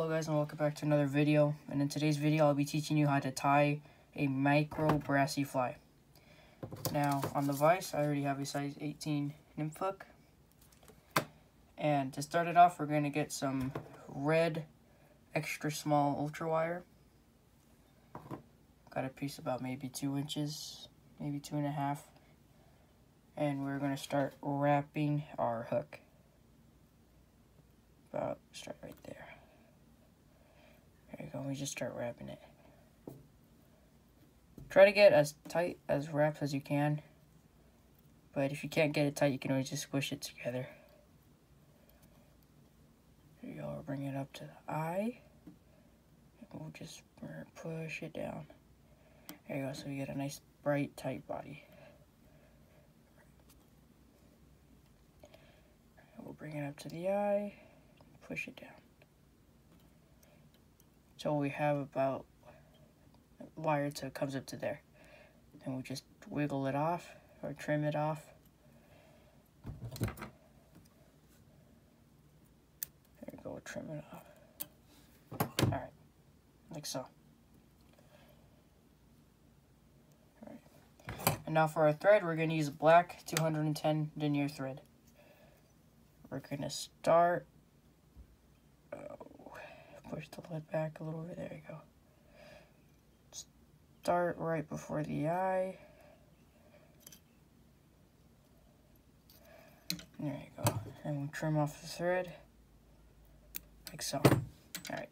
Hello guys and welcome back to another video and in today's video I'll be teaching you how to tie a micro brassie fly. Now on the vise I already have a size 18 nymph hook and to start it off we're going to get some red extra small ultra wire. Got a piece about maybe two inches, maybe two and a half and we're going to start wrapping our hook. About start right there. Go, we just start wrapping it. Try to get as tight as wrapped as you can. But if you can't get it tight, you can always just squish it together. There you go, bring it up to the eye. We'll just push it down. There you go, so we get a nice bright tight body. We'll bring it up to the eye, push it down. So we have about wire so it comes up to there. And we just wiggle it off or trim it off. There you go, trim it off. Alright, like so. Alright. And now for our thread, we're going to use black 210 denier thread. We're going to start push the lid back a little bit. There you go. Start right before the eye. There you go. And we'll trim off the thread. Like so. Alright.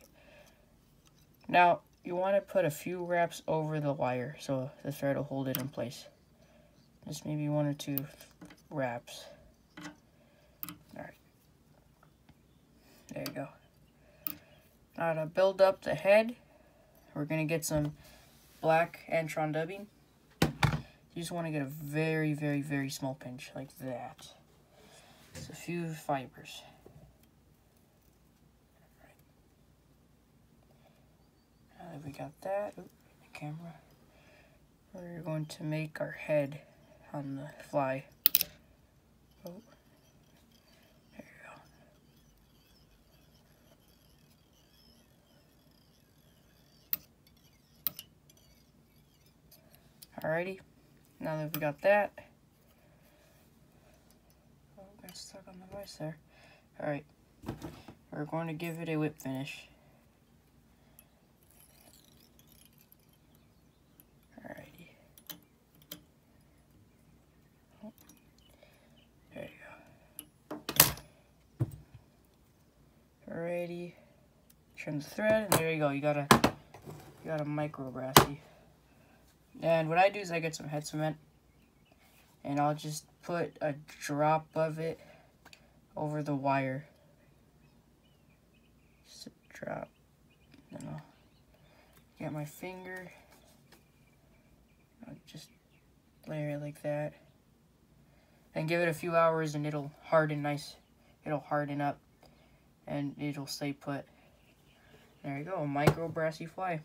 Now, you want to put a few wraps over the wire so the thread will hold it in place. Just maybe one or two wraps. Alright. There you go. Now to build up the head, we're going to get some black Antron dubbing. You just want to get a very, very, very small pinch, like that. Just a few fibers. Now that we got that, Oop, the camera, we're going to make our head on the fly. Oh. Alrighty, now that we got that, oh, got stuck on the vise there. Alright, we're going to give it a whip finish. Alrighty. There you go. Alrighty, trim the thread, and there you go. You got a, you got a micro brassie. And what I do is I get some head cement and I'll just put a drop of it over the wire. Just a drop. Then I'll get my finger. I'll just layer it like that. And give it a few hours and it'll harden nice. It'll harden up and it'll stay put. There you go, micro brassie fly.